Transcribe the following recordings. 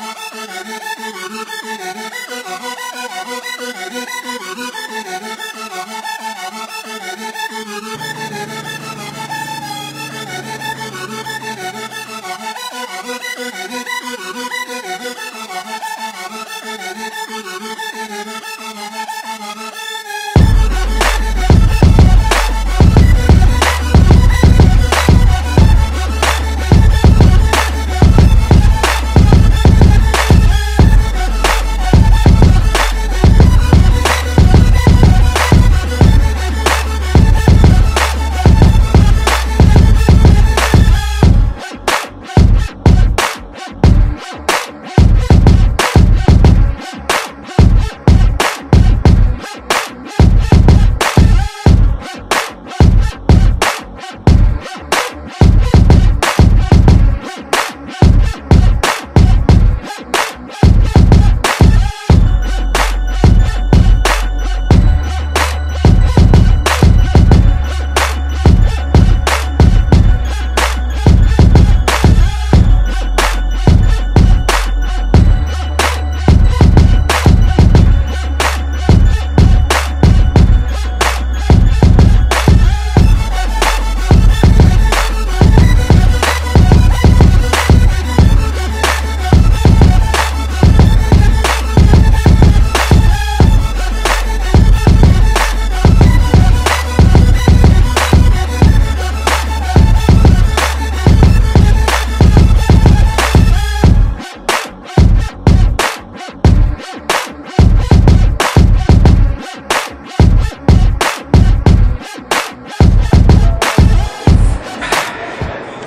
Thank you.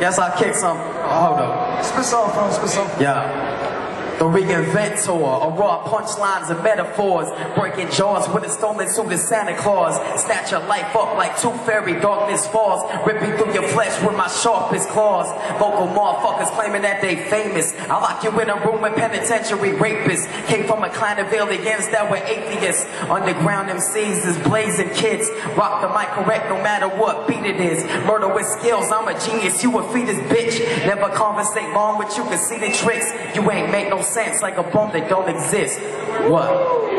Guess I kick some. Oh, hold up. Spit off, bro. Spit some. Yeah. The reinventor, a raw punchlines and metaphors, breaking jaws with a stolen suit of Santa Claus. Snatch your life up like two fairy darkness falls, ripping through your flesh with my sharpest claws. Vocal motherfuckers claiming that they famous. I lock you in a room with penitentiary rapists. Came from a clan of aliens that were atheists. Underground MCs is blazing kids. Rock the mic correct no matter what beat it is. Murder with skills, I'm a genius, you a fetus bitch. Never conversate long with you, can see the tricks. You ain't make no sense like a bomb that don't exist. What?